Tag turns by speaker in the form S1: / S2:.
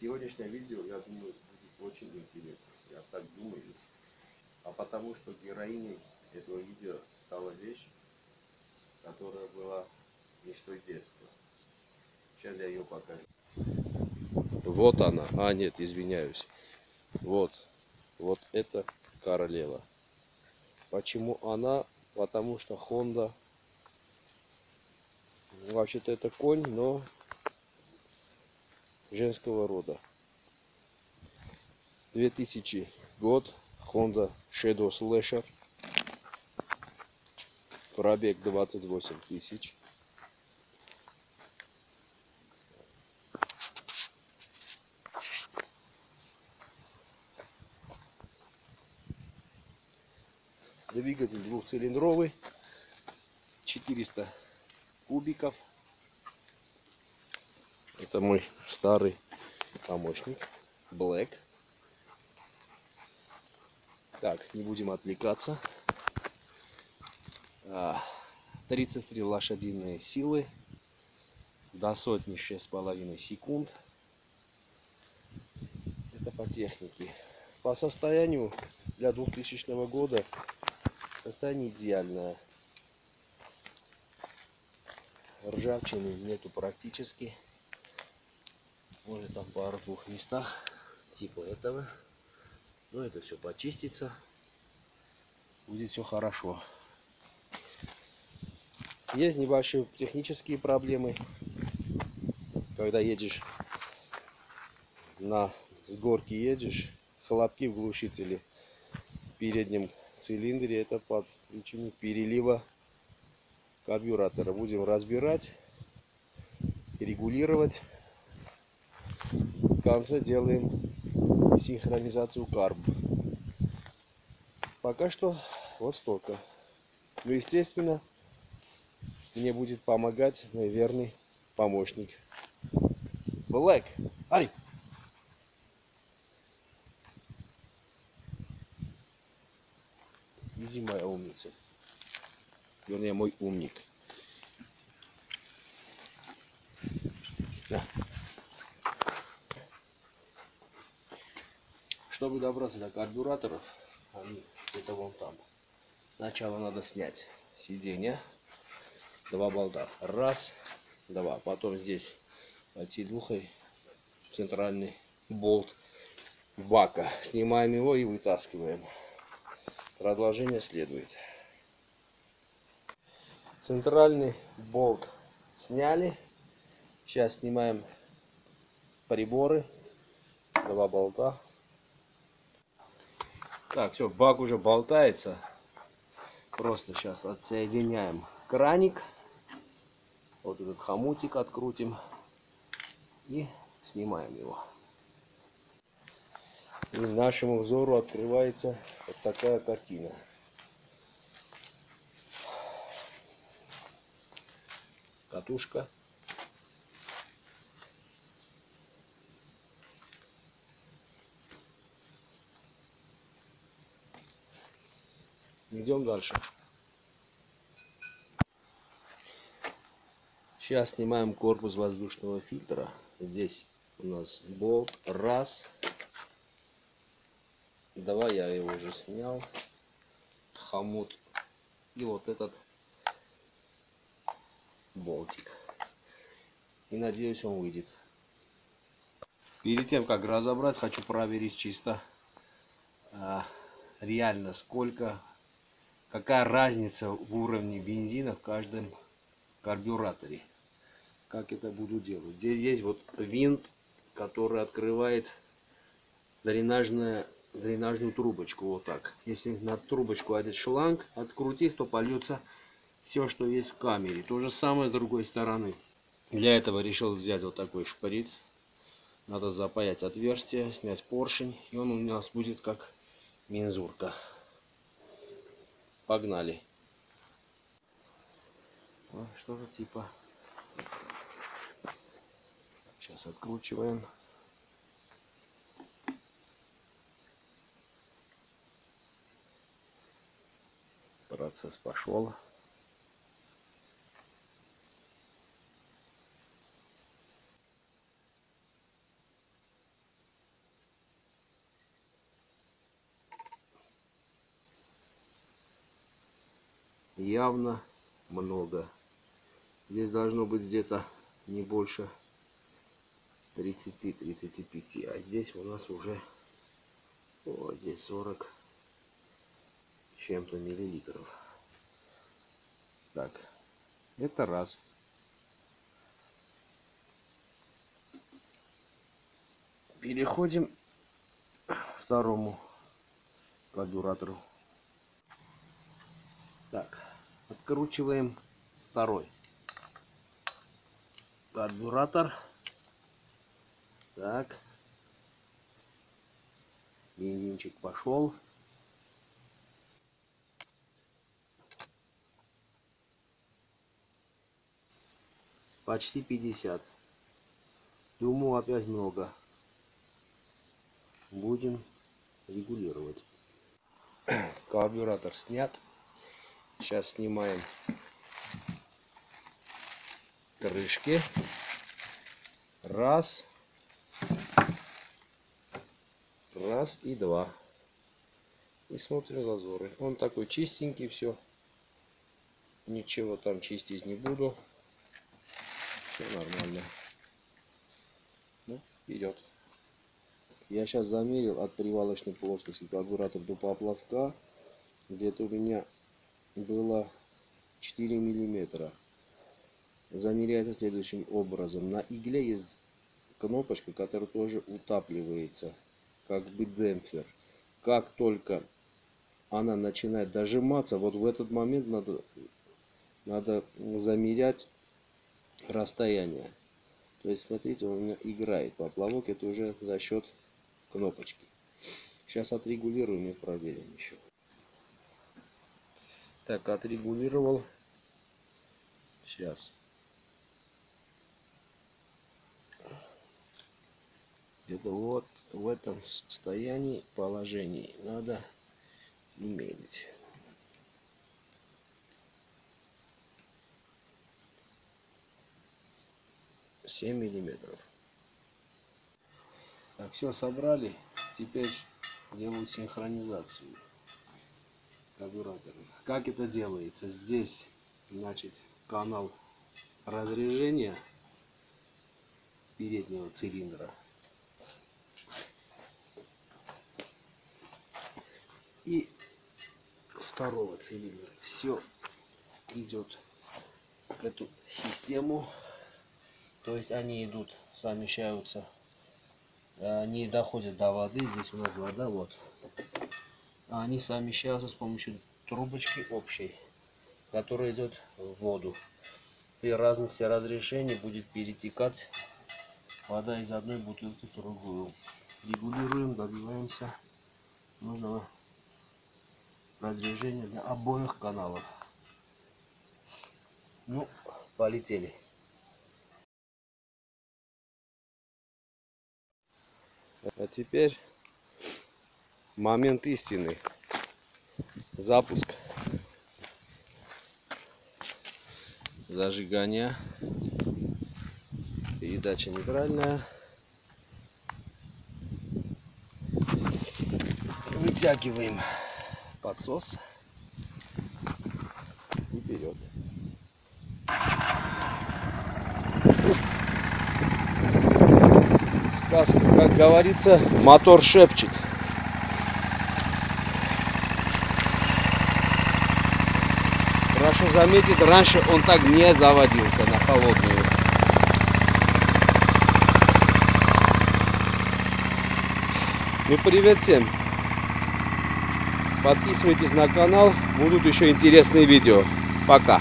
S1: Сегодняшнее видео, я думаю, будет очень интересно. Я так думаю. А потому что героиней этого видео стала вещь, которая была мечтой детства. Сейчас я ее покажу. Вот она. А, нет, извиняюсь. Вот. Вот это королева. Почему она? Потому что Honda вообще-то это конь, но женского рода. 2000 год. Honda Shadow Slasher. Пробег 28 тысяч. Двигатель двухцилиндровый. 400 кубиков. Это мой старый помощник. Black. Так, не будем отвлекаться. 33 а, лошадиные силы. До сотни 6,5 секунд. Это по технике. По состоянию для 2000 года состояние идеальное. Ржавчины нету практически. Может там пару-двух местах типа этого. Но это все почистится. Будет все хорошо. Есть небольшие технические проблемы. Когда едешь на с горки едешь, хлопки в глушителе в переднем цилиндре это по причине перелива карбюратора. Будем разбирать, регулировать. В конце делаем синхронизацию карб. Пока что вот столько. Ну, естественно, мне будет помогать мой верный помощник. Блэк, Ари! Иди, моя умница вернее мой умник. Чтобы добраться до карбюраторов, они где-то вон там. Сначала надо снять сиденье, два болта. Раз, два. Потом здесь двухой центральный болт бака. Снимаем его и вытаскиваем. Продолжение следует. Центральный болт сняли. Сейчас снимаем приборы. Два болта. Так, все, бак уже болтается. Просто сейчас отсоединяем краник. Вот этот хомутик открутим. И снимаем его. И нашему взору открывается вот такая картина. катушка. Идем дальше. Сейчас снимаем корпус воздушного фильтра. Здесь у нас болт. Раз. Давай я его уже снял. Хомут. И вот этот болтик. И надеюсь он выйдет. Перед тем как разобрать, хочу проверить чисто а, реально сколько, какая разница в уровне бензина в каждом карбюраторе. Как это буду делать. Здесь есть вот винт, который открывает дренажная, дренажную трубочку. Вот так. Если на трубочку одеть шланг, открутить, то польется все, что есть в камере. То же самое с другой стороны. Для этого решил взять вот такой шприц. Надо запаять отверстие, снять поршень. И он у нас будет как мензурка. Погнали. Что-то типа. Сейчас откручиваем. Процесс пошел. Явно много. Здесь должно быть где-то не больше 30-35. А здесь у нас уже о, здесь 40 чем-то миллилитров. Так, это раз. Переходим к второму карбюратору. Так, откручиваем второй карбюратор. Так. Бензинчик пошел. Почти 50. Думаю, опять много. Будем регулировать. Карбюратор снят. Сейчас снимаем крышки. Раз. Раз и два. И смотрим зазоры. Он такой чистенький, все. Ничего там чистить не буду. Все нормально. Ну, вперед. Я сейчас замерил от привалочной плоскости карбюратор до поплавка. Где-то у меня было 4 миллиметра. Замеряется следующим образом. На игле есть кнопочка, которая тоже утапливается как бы демпфер. Как только она начинает дожиматься, вот в этот момент надо, надо замерять расстояние. То есть, смотрите, он у меня играет. Поплавок это уже за счет кнопочки. Сейчас отрегулируем и проверим еще. Так, отрегулировал. Сейчас. где-то вот в этом состоянии, положении надо иметь. Семь миллиметров. Так, все собрали. Теперь делаю синхронизацию карбюратора. Как это делается? Здесь, значит, канал разрежения переднего цилиндра и второго цилиндра. Все идет в эту систему. То есть они идут, совмещаются, они доходят до воды. Здесь у нас вода, вот. Они совмещаются с помощью трубочки общей, которая идет в воду. При разности разрешения будет перетекать вода из одной бутылки в другую. Регулируем, добиваемся нужного разрежение для обоих каналов. Ну, полетели. А теперь момент истины. Запуск. Зажигание. Передача нейтральная. Вытягиваем подсос и. Сказка, как говорится, мотор шепчет. Хорошо заметить, раньше он так не заводился на холодную. Ну привет всем! Подписывайтесь на канал, будут еще интересные видео. Пока!